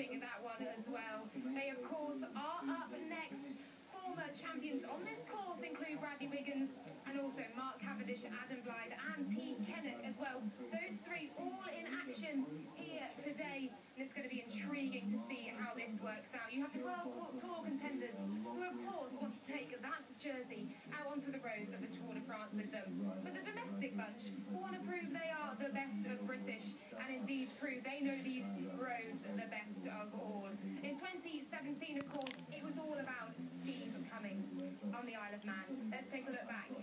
watching that one as well. They, of course, are up next. Former champions on this course include Bradley Wiggins and also Mark Cavendish, Adam Blythe, and Pete Kennaugh as well. Those three all in action here today. And it's going to be intriguing to see how this works out. You have the World Tour contenders who, of course, want to take that jersey out onto the roads of the Tour de France with them. But the domestic bunch want to prove they are the best of British and indeed prove they know these man. Let's take a look back.